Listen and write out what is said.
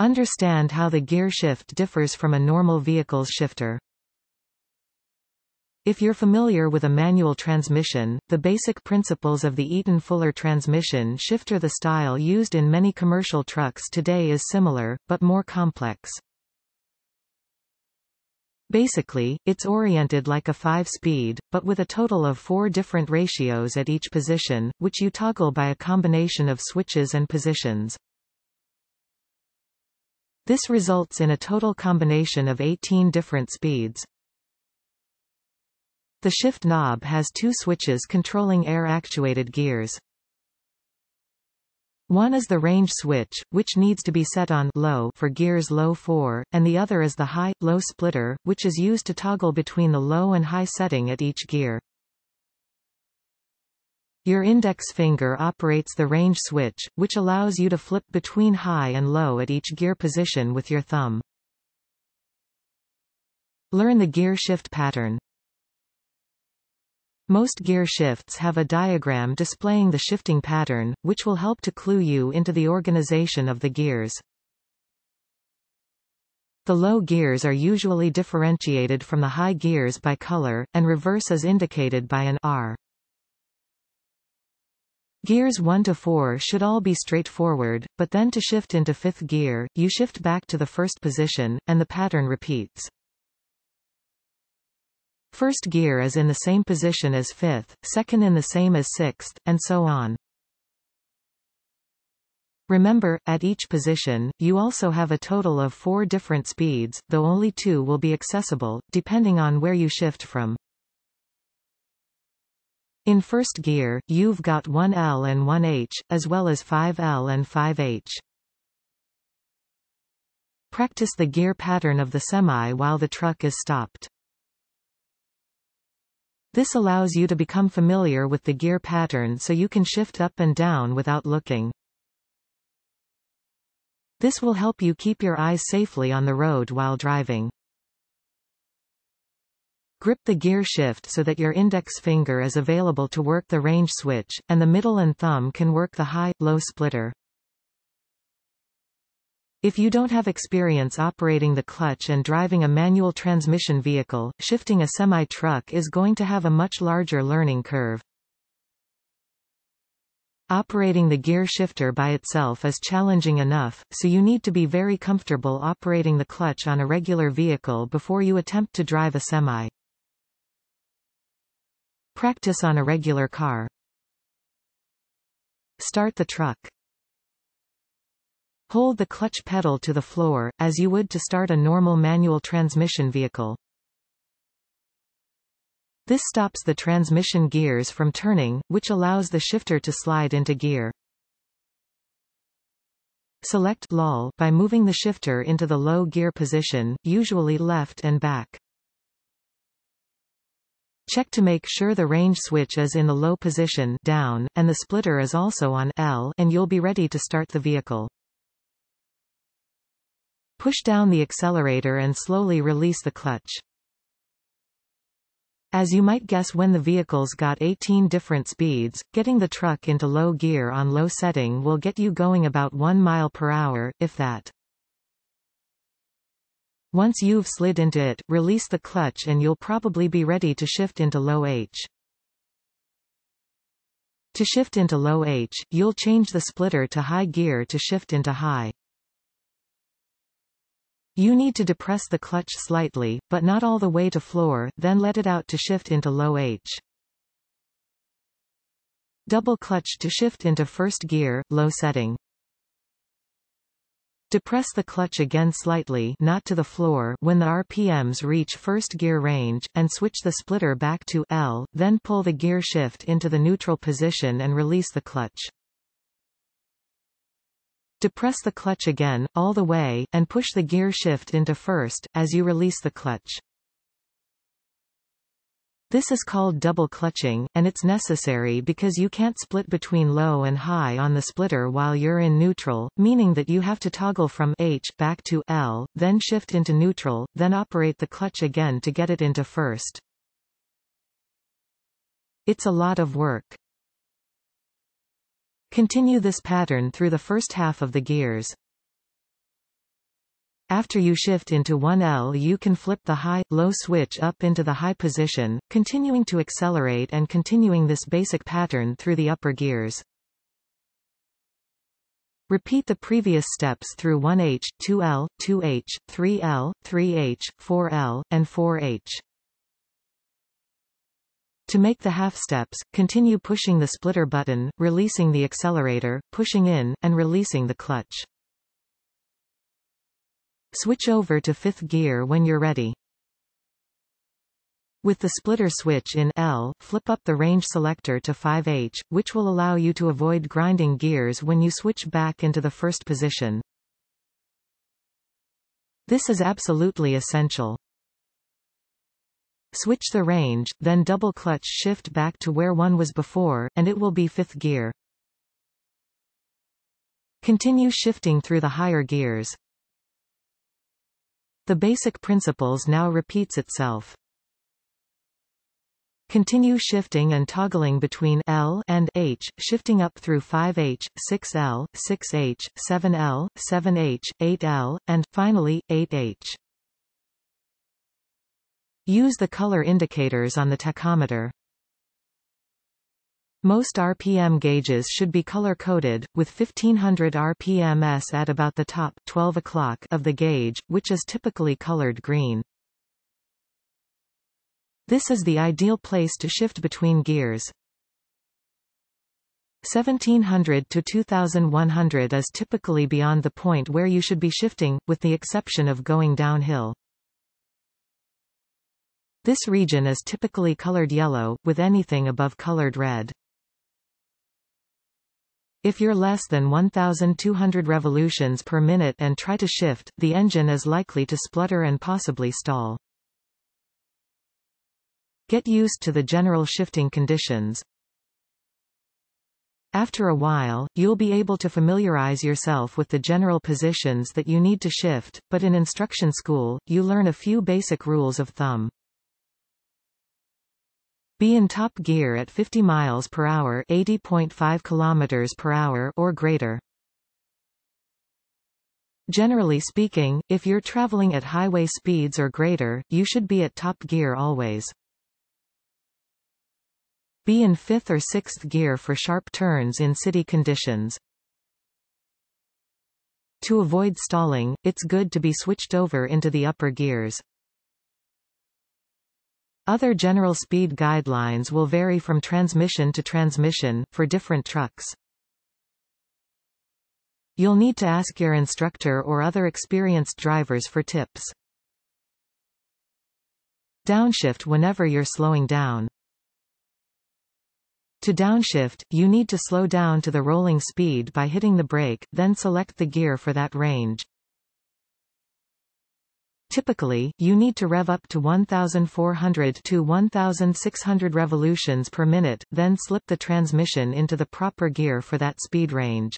Understand how the gear shift differs from a normal vehicle's shifter. If you're familiar with a manual transmission, the basic principles of the Eaton-Fuller transmission shifter the style used in many commercial trucks today is similar, but more complex. Basically, it's oriented like a five-speed, but with a total of four different ratios at each position, which you toggle by a combination of switches and positions. This results in a total combination of 18 different speeds. The shift knob has two switches controlling air-actuated gears. One is the range switch, which needs to be set on low for gears low 4, and the other is the high-low splitter, which is used to toggle between the low and high setting at each gear. Your index finger operates the range switch, which allows you to flip between high and low at each gear position with your thumb. Learn the gear shift pattern. Most gear shifts have a diagram displaying the shifting pattern, which will help to clue you into the organization of the gears. The low gears are usually differentiated from the high gears by color, and reverse is indicated by an R. Gears 1 to 4 should all be straightforward, but then to shift into fifth gear, you shift back to the first position, and the pattern repeats. First gear is in the same position as fifth, second in the same as sixth, and so on. Remember, at each position, you also have a total of four different speeds, though only two will be accessible, depending on where you shift from. In first gear, you've got 1L and 1H, as well as 5L and 5H. Practice the gear pattern of the semi while the truck is stopped. This allows you to become familiar with the gear pattern so you can shift up and down without looking. This will help you keep your eyes safely on the road while driving. Grip the gear shift so that your index finger is available to work the range switch, and the middle and thumb can work the high-low splitter. If you don't have experience operating the clutch and driving a manual transmission vehicle, shifting a semi-truck is going to have a much larger learning curve. Operating the gear shifter by itself is challenging enough, so you need to be very comfortable operating the clutch on a regular vehicle before you attempt to drive a semi. Practice on a regular car. Start the truck. Hold the clutch pedal to the floor, as you would to start a normal manual transmission vehicle. This stops the transmission gears from turning, which allows the shifter to slide into gear. Select lull by moving the shifter into the low gear position, usually left and back. Check to make sure the range switch is in the low position down, and the splitter is also on L and you'll be ready to start the vehicle. Push down the accelerator and slowly release the clutch. As you might guess when the vehicle's got 18 different speeds, getting the truck into low gear on low setting will get you going about 1 mile per hour, if that. Once you've slid into it, release the clutch and you'll probably be ready to shift into low H. To shift into low H, you'll change the splitter to high gear to shift into high. You need to depress the clutch slightly, but not all the way to floor, then let it out to shift into low H. Double clutch to shift into first gear, low setting. Depress the clutch again slightly not to the floor when the RPMs reach first gear range, and switch the splitter back to L, then pull the gear shift into the neutral position and release the clutch. Depress the clutch again, all the way, and push the gear shift into first, as you release the clutch. This is called double clutching, and it's necessary because you can't split between low and high on the splitter while you're in neutral, meaning that you have to toggle from H back to L, then shift into neutral, then operate the clutch again to get it into first. It's a lot of work. Continue this pattern through the first half of the gears. After you shift into 1L you can flip the high-low switch up into the high position, continuing to accelerate and continuing this basic pattern through the upper gears. Repeat the previous steps through 1H, 2L, 2H, 3L, 3H, 4L, and 4H. To make the half steps, continue pushing the splitter button, releasing the accelerator, pushing in, and releasing the clutch. Switch over to fifth gear when you're ready. With the splitter switch in L, flip up the range selector to 5H, which will allow you to avoid grinding gears when you switch back into the first position. This is absolutely essential. Switch the range, then double clutch shift back to where one was before, and it will be fifth gear. Continue shifting through the higher gears. The basic principles now repeats itself. Continue shifting and toggling between L and H, shifting up through 5H, 6L, 6H, 7L, 7H, 8L, and, finally, 8H. Use the color indicators on the tachometer. Most RPM gauges should be color-coded, with 1500 RPMs at about the top 12 o'clock of the gauge, which is typically colored green. This is the ideal place to shift between gears. 1700 to 2100 is typically beyond the point where you should be shifting, with the exception of going downhill. This region is typically colored yellow, with anything above colored red. If you're less than 1,200 revolutions per minute and try to shift, the engine is likely to splutter and possibly stall. Get used to the general shifting conditions. After a while, you'll be able to familiarize yourself with the general positions that you need to shift, but in instruction school, you learn a few basic rules of thumb. Be in top gear at 50 miles per hour, 80.5 kilometers per hour or greater. Generally speaking, if you're traveling at highway speeds or greater, you should be at top gear always. Be in fifth or sixth gear for sharp turns in city conditions. To avoid stalling, it's good to be switched over into the upper gears. Other general speed guidelines will vary from transmission to transmission, for different trucks. You'll need to ask your instructor or other experienced drivers for tips. Downshift whenever you're slowing down. To downshift, you need to slow down to the rolling speed by hitting the brake, then select the gear for that range. Typically, you need to rev up to 1,400 to 1,600 revolutions per minute, then slip the transmission into the proper gear for that speed range.